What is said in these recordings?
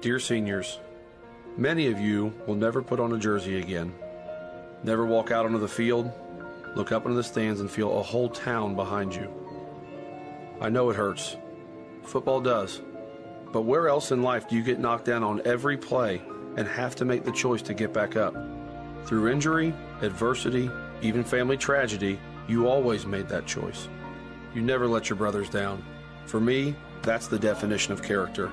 Dear seniors, many of you will never put on a jersey again, never walk out onto the field, look up into the stands, and feel a whole town behind you. I know it hurts. Football does. But where else in life do you get knocked down on every play and have to make the choice to get back up? Through injury, adversity, even family tragedy, you always made that choice. You never let your brothers down. For me, that's the definition of character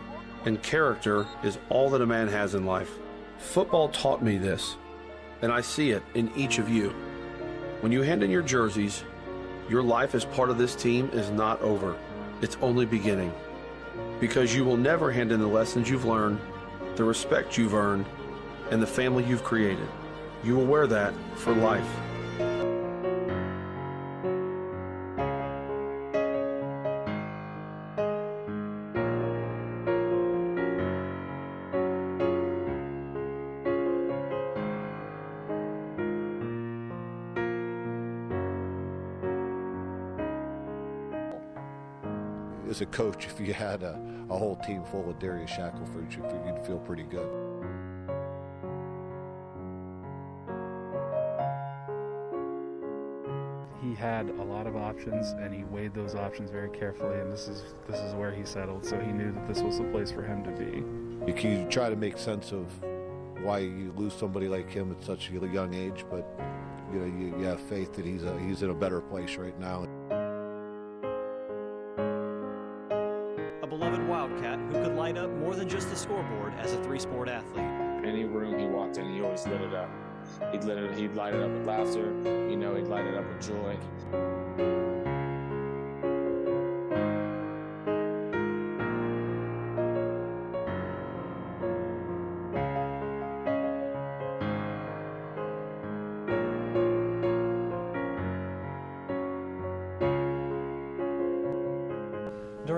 and character is all that a man has in life. Football taught me this, and I see it in each of you. When you hand in your jerseys, your life as part of this team is not over. It's only beginning. Because you will never hand in the lessons you've learned, the respect you've earned, and the family you've created. You will wear that for life. as a coach, if you had a, a whole team full of Darius Shackelford, you you'd feel pretty good. Had a lot of options, and he weighed those options very carefully. And this is this is where he settled. So he knew that this was the place for him to be. You can try to make sense of why you lose somebody like him at such a young age, but you know you, you have faith that he's a, he's in a better place right now. A beloved Wildcat who could light up more than just the scoreboard as a three-sport athlete. Any room he walked in, he always lit it up. He'd lit it, he'd light it up with laughter. You know, he'd light it up with joy.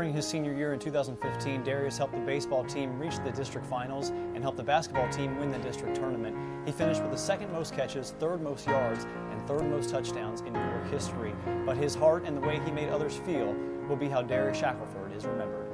During his senior year in 2015, Darius helped the baseball team reach the district finals and helped the basketball team win the district tournament. He finished with the second most catches, third most yards, and third most touchdowns in Corps history. But his heart and the way he made others feel will be how Darius Shackelford is remembered.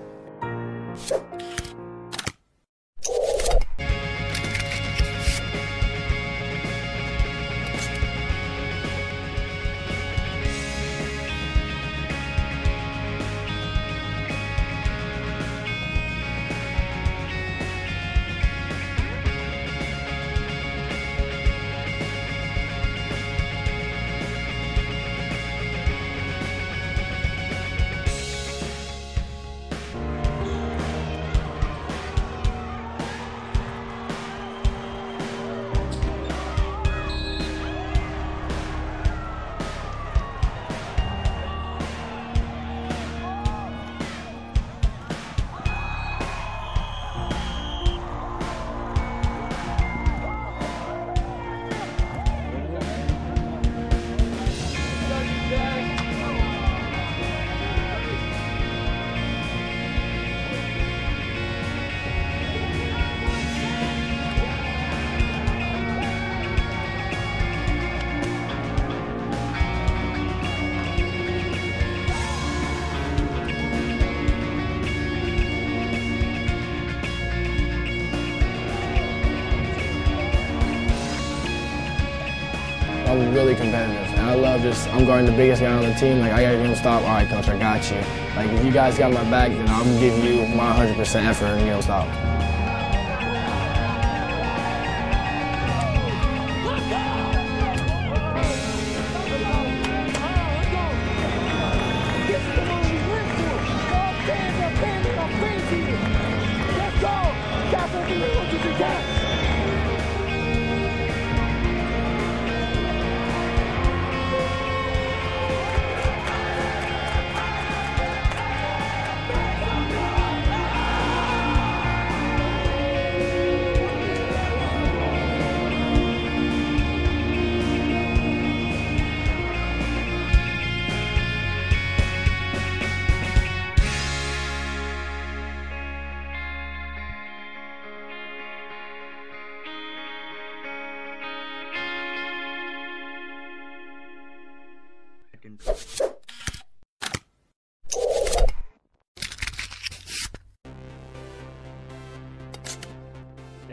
I'm really competitive. And I love just, I'm guarding the biggest guy on the team. Like, I gotta get him stop. All right, coach, I got you. Like, if you guys got my back, then I'm gonna give you my 100% effort and get him stop.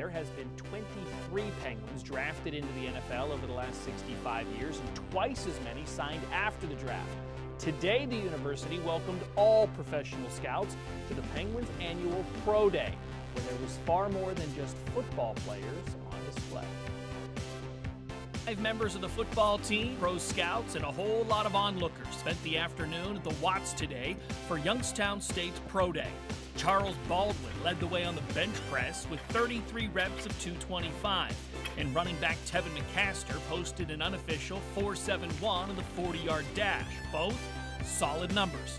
There has been 23 Penguins drafted into the NFL over the last 65 years, and twice as many signed after the draft. Today, the university welcomed all professional scouts to the Penguins' annual Pro Day, where there was far more than just football players on display. Five members of the football team, pro scouts, and a whole lot of onlookers spent the afternoon at the Watts today for Youngstown State's Pro Day. Charles Baldwin led the way on the bench press with 33 reps of 225. And running back Tevin McCaster posted an unofficial 471 in the 40 yard dash. Both solid numbers.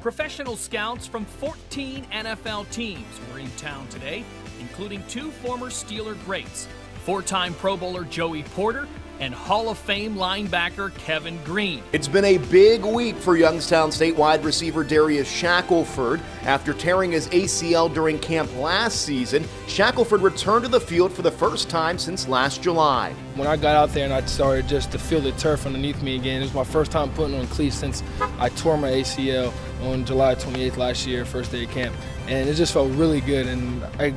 Professional scouts from 14 NFL teams were in town today, including two former Steeler greats four time Pro Bowler Joey Porter and Hall of Fame linebacker Kevin Greene. It's been a big week for Youngstown State wide receiver Darius Shackelford. After tearing his ACL during camp last season, Shackelford returned to the field for the first time since last July. When I got out there and I started just to feel the turf underneath me again, it was my first time putting on cleats since I tore my ACL on July 28th last year, first day of camp. And it just felt really good, and I,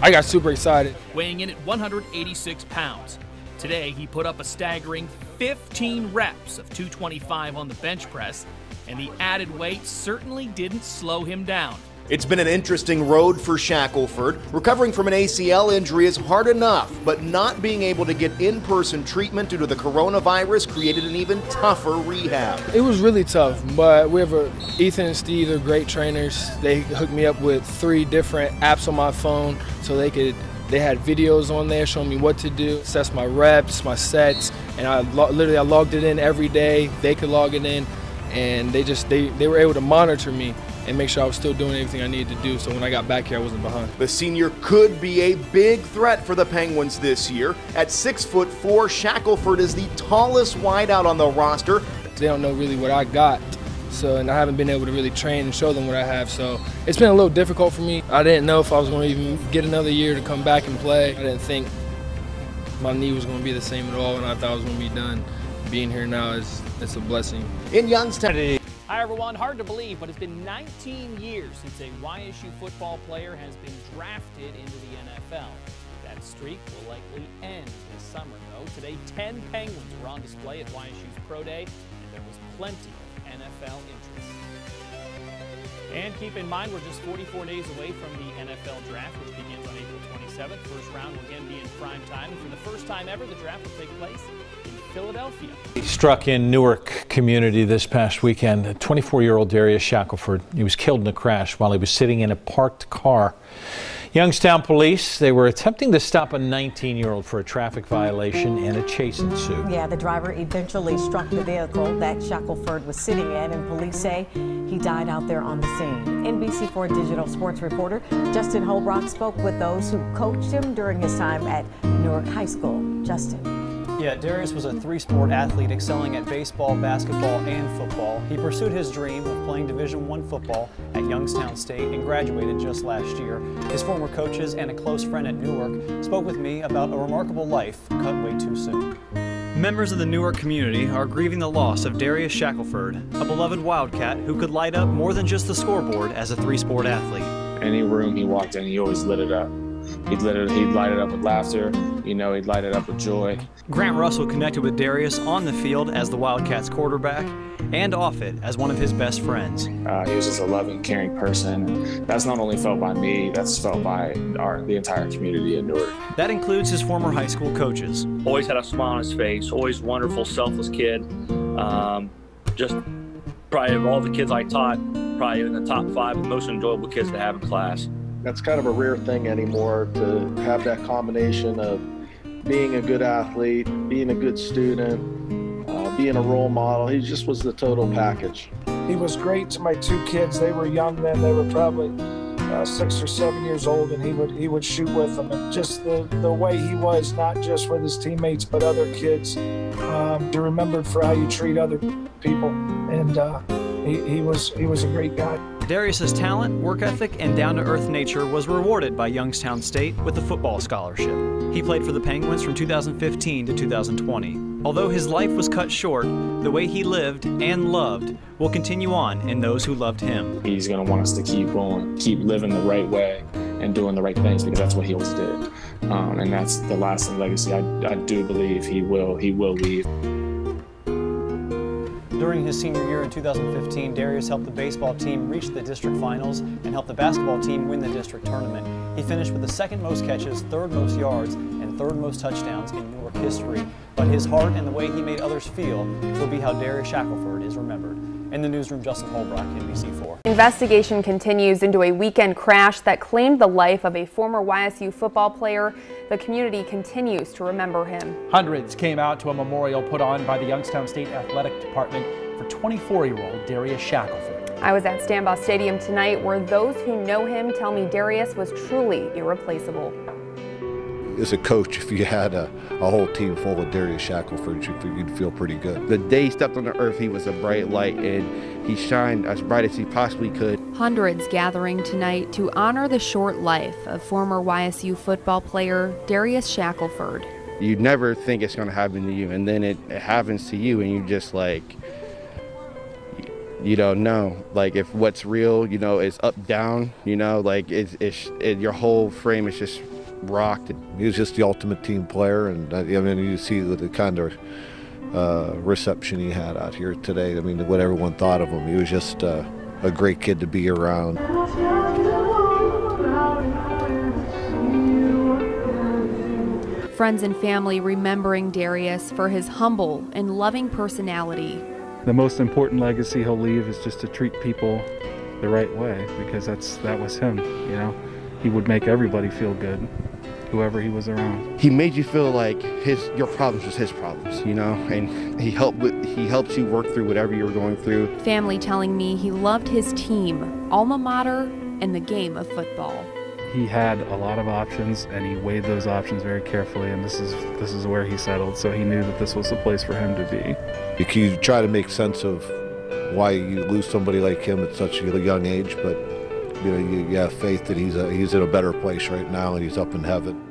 I got super excited. Weighing in at 186 pounds. Today, he put up a staggering 15 reps of 225 on the bench press, and the added weight certainly didn't slow him down. It's been an interesting road for Shackelford. Recovering from an ACL injury is hard enough, but not being able to get in person treatment due to the coronavirus created an even tougher rehab. It was really tough, but we have a, Ethan and Steve, they're great trainers. They hooked me up with three different apps on my phone so they could they had videos on there showing me what to do, assess my reps, my sets, and I literally I logged it in every day. They could log it in, and they just they, they were able to monitor me and make sure I was still doing everything I needed to do. So when I got back here, I wasn't behind. The senior could be a big threat for the Penguins this year. At six foot four, Shackelford is the tallest wideout on the roster. They don't know really what I got. So, and I haven't been able to really train and show them what I have. So, it's been a little difficult for me. I didn't know if I was going to even get another year to come back and play. I didn't think my knee was going to be the same at all, and I thought I was going to be done. Being here now is it's a blessing. In Youngstown. Hi everyone, hard to believe, but it's been 19 years since a YSU football player has been drafted into the NFL. That streak will likely end this summer, though. Today, 10 Penguins were on display at YSU's Pro Day, and there was plenty NFL interest. And keep in mind, we're just 44 days away from the NFL draft, which begins on April 27th. First round will again be in prime time. And for the first time ever, the draft will take place in Philadelphia. He struck in Newark community this past weekend. 24-year-old Darius Shackelford. He was killed in a crash while he was sitting in a parked car. Youngstown police, they were attempting to stop a 19-year-old for a traffic violation and a chase ensued. Yeah, the driver eventually struck the vehicle that Shackelford was sitting in, and police say he died out there on the scene. NBC4 digital sports reporter Justin Holbrook spoke with those who coached him during his time at Newark High School. Justin. Yeah, Darius was a three sport athlete excelling at baseball, basketball, and football. He pursued his dream of playing Division One football at Youngstown State and graduated just last year. His former coaches and a close friend at Newark spoke with me about a remarkable life cut way too soon. Members of the Newark community are grieving the loss of Darius Shackelford, a beloved Wildcat who could light up more than just the scoreboard as a three sport athlete. Any room he walked in, he always lit it up. He'd, lit it, he'd light it up with laughter, you know, he'd light it up with joy. Grant Russell connected with Darius on the field as the Wildcats quarterback and off it as one of his best friends. Uh, he was just a loving, caring person. That's not only felt by me, that's felt by our, the entire community in Newark. That includes his former high school coaches. Always had a smile on his face, always wonderful, selfless kid. Um, just probably of all the kids I taught, probably in the top five the most enjoyable kids to have in class that's kind of a rare thing anymore to have that combination of being a good athlete, being a good student, uh, being a role model. He just was the total package. He was great to my two kids. They were young then. They were probably uh, six or seven years old, and he would he would shoot with them. And just the the way he was, not just with his teammates but other kids, um, to remembered for how you treat other people. And uh, he, he was he was a great guy. Darius's talent, work ethic, and down-to-earth nature was rewarded by Youngstown State with a football scholarship. He played for the Penguins from 2015 to 2020. Although his life was cut short, the way he lived and loved will continue on in those who loved him. He's going to want us to keep going, keep living the right way and doing the right things because that's what he always did. Um, and that's the lasting legacy I, I do believe he will he will leave. During his senior year in 2015, Darius helped the baseball team reach the district finals and helped the basketball team win the district tournament. He finished with the second most catches, third most yards, and third most touchdowns in Newark history. But his heart and the way he made others feel will be how Darius Shackelford is remembered. In the newsroom, Justin Holbrook, NBC4. Investigation continues into a weekend crash that claimed the life of a former YSU football player. The community continues to remember him. Hundreds came out to a memorial put on by the Youngstown State Athletic Department for 24-year-old Darius Shackelford. I was at Stambaugh Stadium tonight where those who know him tell me Darius was truly irreplaceable as a coach, if you had a, a whole team full of Darius Shackelford, you'd feel pretty good. The day he stepped on the earth, he was a bright light, and he shined as bright as he possibly could. Hundreds gathering tonight to honor the short life of former YSU football player Darius Shackelford. You never think it's going to happen to you, and then it, it happens to you, and you just like, you don't know like if what's real you know is up down you know like it's, it's it, your whole frame is just rocked. He was just the ultimate team player, and I mean, you see the, the kind of uh, reception he had out here today. I mean, what everyone thought of him. He was just uh, a great kid to be around. Friends and family remembering Darius for his humble and loving personality. The most important legacy he'll leave is just to treat people the right way because that's that was him, you know. He would make everybody feel good whoever he was around. He made you feel like his your problems was his problems, you know, and he helped with, he helped you work through whatever you were going through. Family telling me he loved his team, alma mater, and the game of football. He had a lot of options and he weighed those options very carefully and this is this is where he settled so he knew that this was the place for him to be. You try to make sense of why you lose somebody like him at such a young age, but you know, you, you have faith that he's a, he's in a better place right now and he's up in heaven.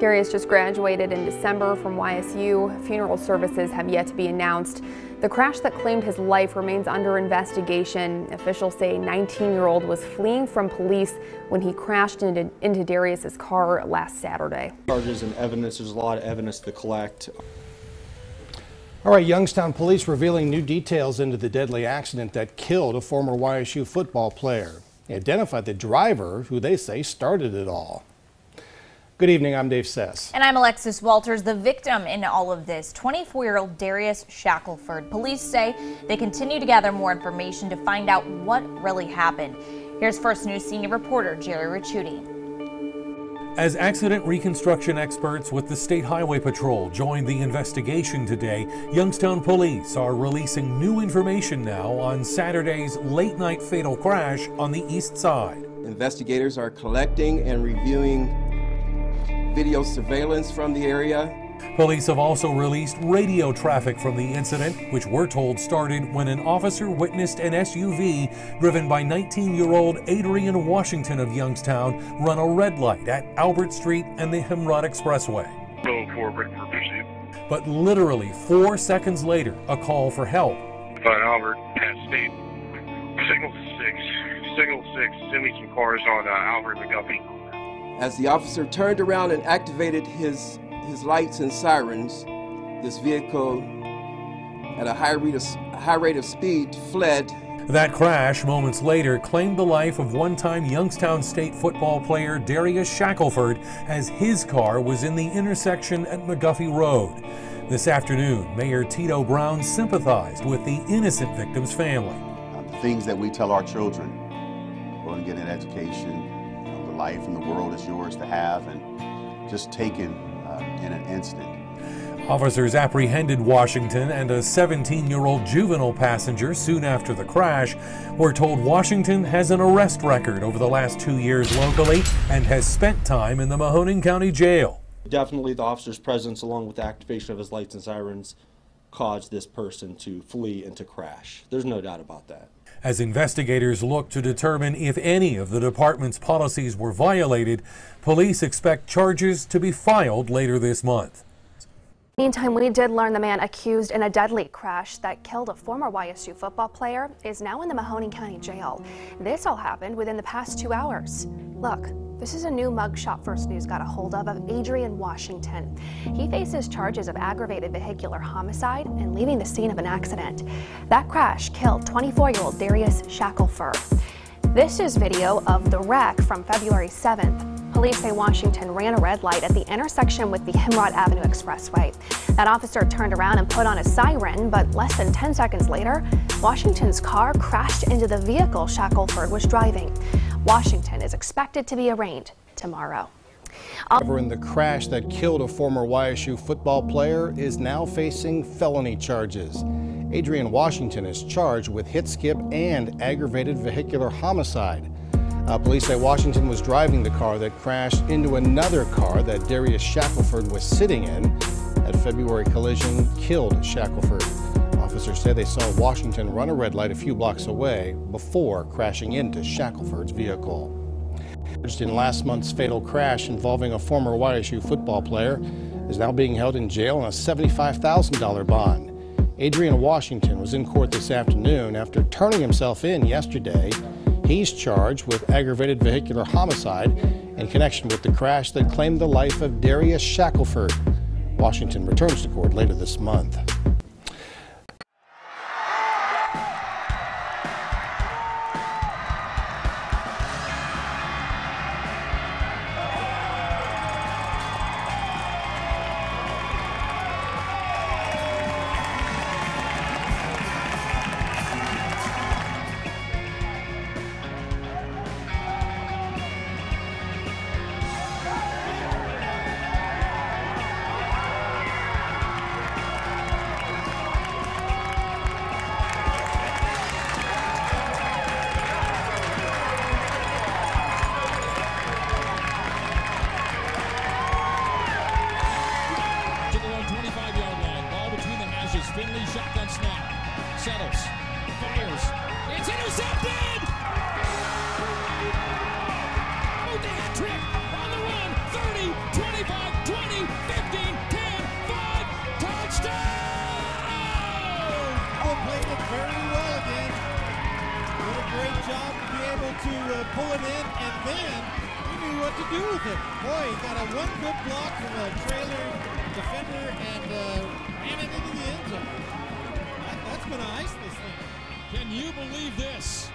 Darius just graduated in December from YSU. Funeral services have yet to be announced. The crash that claimed his life remains under investigation. Officials say a 19-year-old was fleeing from police when he crashed into, into Darius's car last Saturday. Charges and evidence, there's a lot of evidence to collect. All right, Youngstown police revealing new details into the deadly accident that killed a former YSU football player. Identified the driver who they say started it all. Good evening, I'm Dave Sess. And I'm Alexis Walters, the victim in all of this, 24-year-old Darius Shackelford. Police say they continue to gather more information to find out what really happened. Here's First News senior reporter Jerry Ricciuti. As accident reconstruction experts with the State Highway Patrol joined the investigation today, Youngstown police are releasing new information now on Saturday's late night fatal crash on the east side. Investigators are collecting and reviewing video surveillance from the area Police have also released radio traffic from the incident, which we're told started when an officer witnessed an SUV driven by 19 year old Adrian Washington of Youngstown run a red light at Albert Street and the Himrod Expressway. Go forward for pursuit. But literally four seconds later, a call for help. But Albert has state signal six, signal six, send me some cars on uh, Albert McGuffey. As the officer turned around and activated his his lights and sirens, this vehicle at a high rate of, high rate of speed fled. That crash moments later claimed the life of one-time Youngstown State football player Darius Shackelford as his car was in the intersection at McGuffey Road. This afternoon, Mayor Tito Brown sympathized with the innocent victim's family. Uh, the things that we tell our children, go and get an education, you know, the life and the world is yours to have, and just taking in an instant. Officers apprehended Washington and a 17 year old juvenile passenger soon after the crash. We're told Washington has an arrest record over the last two years locally and has spent time in the Mahoning County Jail. Definitely, the officer's presence, along with the activation of his lights and sirens, caused this person to flee and to crash. There's no doubt about that. As investigators look to determine if any of the department's policies were violated, police expect charges to be filed later this month. Meantime, we did learn the man accused in a deadly crash that killed a former YSU football player is now in the Mahoning County Jail. This all happened within the past two hours. Look, this is a new mugshot First News got a hold of of Adrian Washington. He faces charges of aggravated vehicular homicide and leaving the scene of an accident. That crash killed 24-year-old Darius Shackelford. This is video of the wreck from February 7th. Police say Washington ran a red light at the intersection with the Himrod Avenue Expressway. That officer turned around and put on a siren, but less than 10 seconds later, Washington's car crashed into the vehicle Shackelford was driving. Washington is expected to be arraigned tomorrow. In the crash that killed a former YSU football player is now facing felony charges. Adrian Washington is charged with hit skip and aggravated vehicular homicide. Uh, police say Washington was driving the car that crashed into another car that Darius Shackelford was sitting in. That February collision killed Shackelford. Officers say they saw Washington run a red light a few blocks away before crashing into Shackelford's vehicle. In last month's fatal crash involving a former YSU football player is now being held in jail on a $75,000 bond. Adrian Washington was in court this afternoon after turning himself in yesterday He's charged with aggravated vehicular homicide in connection with the crash that claimed the life of Darius Shackelford. Washington returns to court later this month. Pull it in, and then he knew what to do with it. Boy, he got a one good block from a trailer defender and uh, ran it into the end zone. That, that's going to ice this thing. Can you believe this?